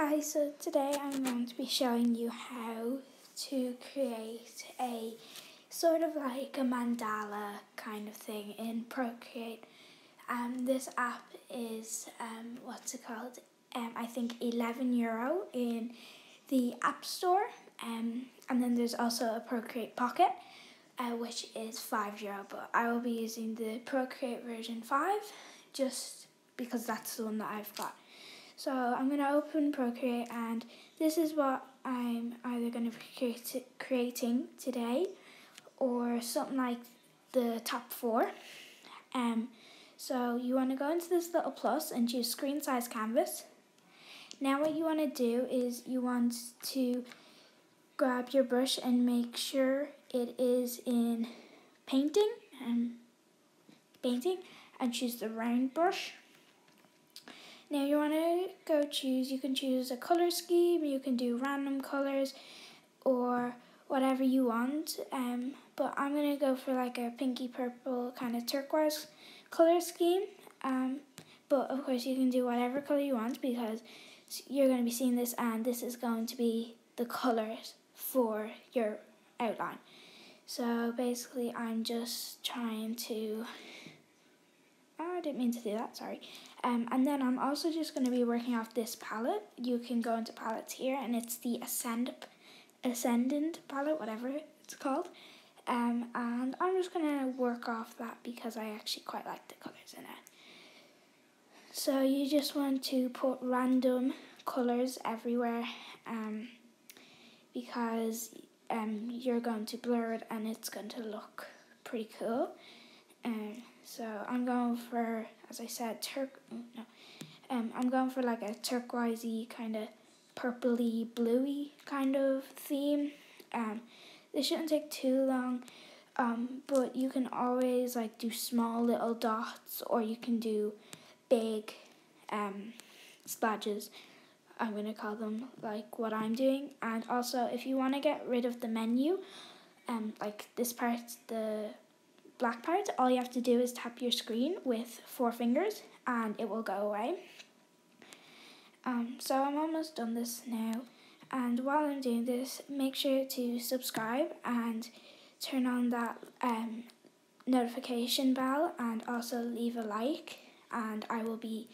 Hi, so today I'm going to be showing you how to create a sort of like a mandala kind of thing in Procreate. Um, this app is, um, what's it called? Um, I think 11 euro in the App Store. Um, and then there's also a Procreate Pocket, uh, which is 5 euro. But I will be using the Procreate version 5 just because that's the one that I've got. So I'm going to open Procreate and this is what I'm either going to be creati creating today or something like the top four. Um, so you want to go into this little plus and choose screen size canvas. Now what you want to do is you want to grab your brush and make sure it is in painting and painting and choose the round brush now you want to go choose, you can choose a color scheme, you can do random colors or whatever you want. Um, but I'm going to go for like a pinky purple kind of turquoise color scheme. Um, but of course you can do whatever color you want because you're going to be seeing this and this is going to be the colors for your outline. So basically I'm just trying to Oh, I didn't mean to do that, sorry. Um, and then I'm also just going to be working off this palette. You can go into palettes here and it's the Ascend, Ascendant palette, whatever it's called. Um, and I'm just going to work off that because I actually quite like the colours in it. So you just want to put random colours everywhere um, because um, you're going to blur it and it's going to look pretty cool. Um, so I'm going for, as I said, turk. No, um, I'm going for like a turquoisey kind of purpley bluey kind of theme. Um, this shouldn't take too long. Um, but you can always like do small little dots or you can do big um, splodges. I'm going to call them like what I'm doing. And also if you want to get rid of the menu, um, like this part, the black part, all you have to do is tap your screen with four fingers and it will go away. Um, so I'm almost done this now and while I'm doing this make sure to subscribe and turn on that um, notification bell and also leave a like and I will be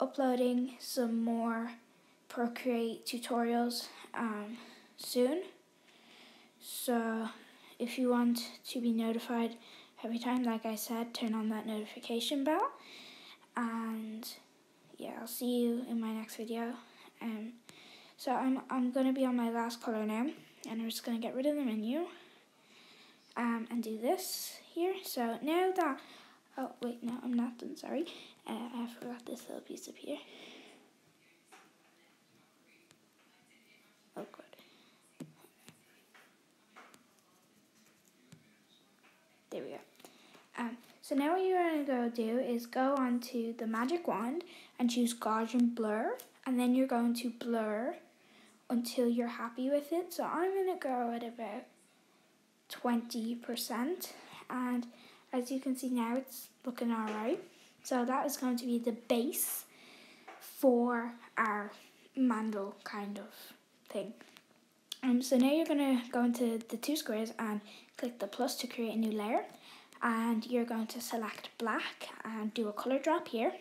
uploading some more Procreate tutorials um, soon. So if you want to be notified every time, like I said, turn on that notification bell. And yeah, I'll see you in my next video. Um, so I'm, I'm going to be on my last color now. And I'm just going to get rid of the menu. Um, and do this here. So now that... Oh, wait, no, I'm not done, sorry. Uh, I forgot this little piece up here. There we go. Um, so now what you're going to go do is go onto the magic wand and choose Gaussian blur and then you're going to blur until you're happy with it. So I'm going to go at about 20% and as you can see now it's looking alright. So that is going to be the base for our mandal kind of thing. Um, so now you're going to go into the two squares and click the plus to create a new layer and you're going to select black and do a color drop here.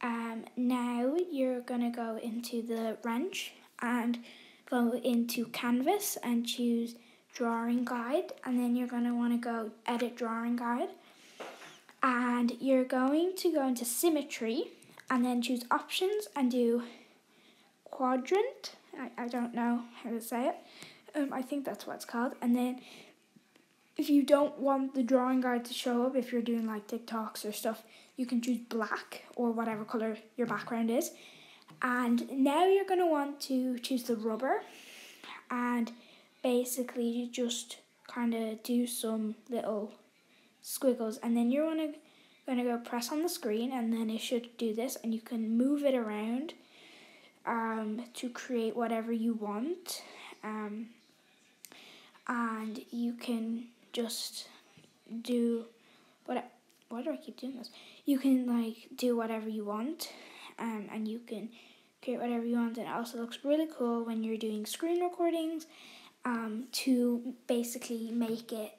Um, now you're going to go into the wrench and go into canvas and choose drawing guide. And then you're going to want to go edit drawing guide. And you're going to go into symmetry and then choose options and do quadrant. I, I don't know how to say it. Um, I think that's what it's called. And then if you don't want the drawing guide to show up, if you're doing like TikToks or stuff, you can choose black or whatever color your background is. And now you're going to want to choose the rubber and basically you just kind of do some little squiggles and then you're gonna, gonna go press on the screen and then it should do this and you can move it around um, to create whatever you want um, and you can just do what why do I keep doing this? You can like do whatever you want um, and you can create whatever you want and it also looks really cool when you're doing screen recordings um, to basically make it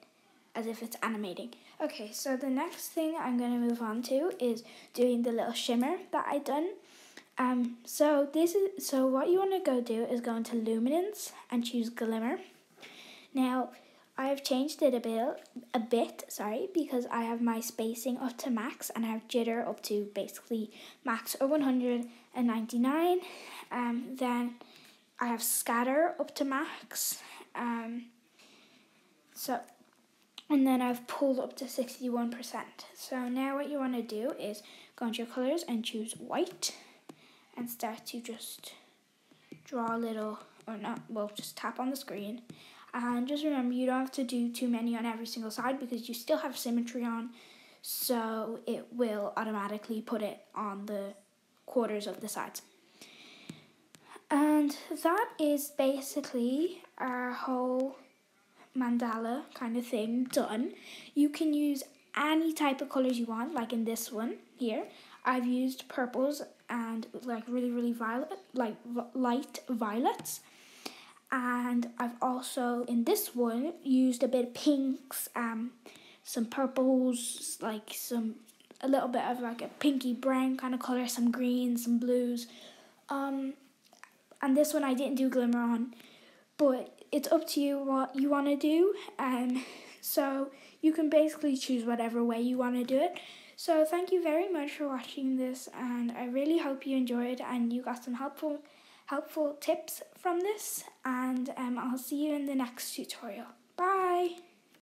as if it's animating. Okay, so the next thing I'm going to move on to is doing the little shimmer that I done. Um, so this is so what you want to go do is go into luminance and choose glimmer. Now I have changed it a bit, a bit, sorry, because I have my spacing up to max and I have jitter up to basically max or 199. Um, then I have scatter up to max. Um, so, and then I've pulled up to 61%. So now what you want to do is go into your colors and choose white and start to just draw a little, or not, well, just tap on the screen and just remember, you don't have to do too many on every single side because you still have symmetry on. So it will automatically put it on the quarters of the sides. And that is basically our whole mandala kind of thing done. You can use any type of colors you want, like in this one here. I've used purples and like really, really violet, like light violets and I've also in this one used a bit of pinks, um, some purples, like some a little bit of like a pinky brown kind of color, some greens, some blues, um, and this one I didn't do glimmer on, but it's up to you what you want to do, um, so you can basically choose whatever way you want to do it. So thank you very much for watching this, and I really hope you enjoyed and you got some helpful helpful tips from this and um, I'll see you in the next tutorial. Bye!